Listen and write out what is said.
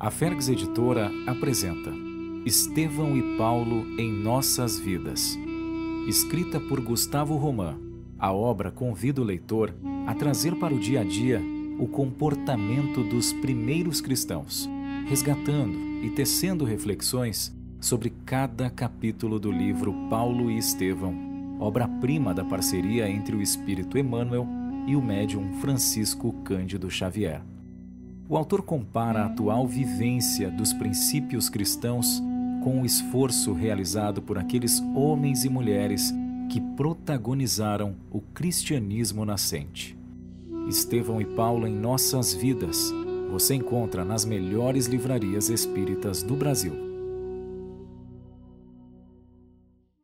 A Fergs Editora apresenta Estevão e Paulo em Nossas Vidas. Escrita por Gustavo Roman, a obra convida o leitor a trazer para o dia a dia o comportamento dos primeiros cristãos, resgatando e tecendo reflexões sobre cada capítulo do livro Paulo e Estevão, obra-prima da parceria entre o Espírito Emmanuel e o médium Francisco Cândido Xavier o autor compara a atual vivência dos princípios cristãos com o esforço realizado por aqueles homens e mulheres que protagonizaram o cristianismo nascente. Estevão e Paulo em Nossas Vidas você encontra nas melhores livrarias espíritas do Brasil.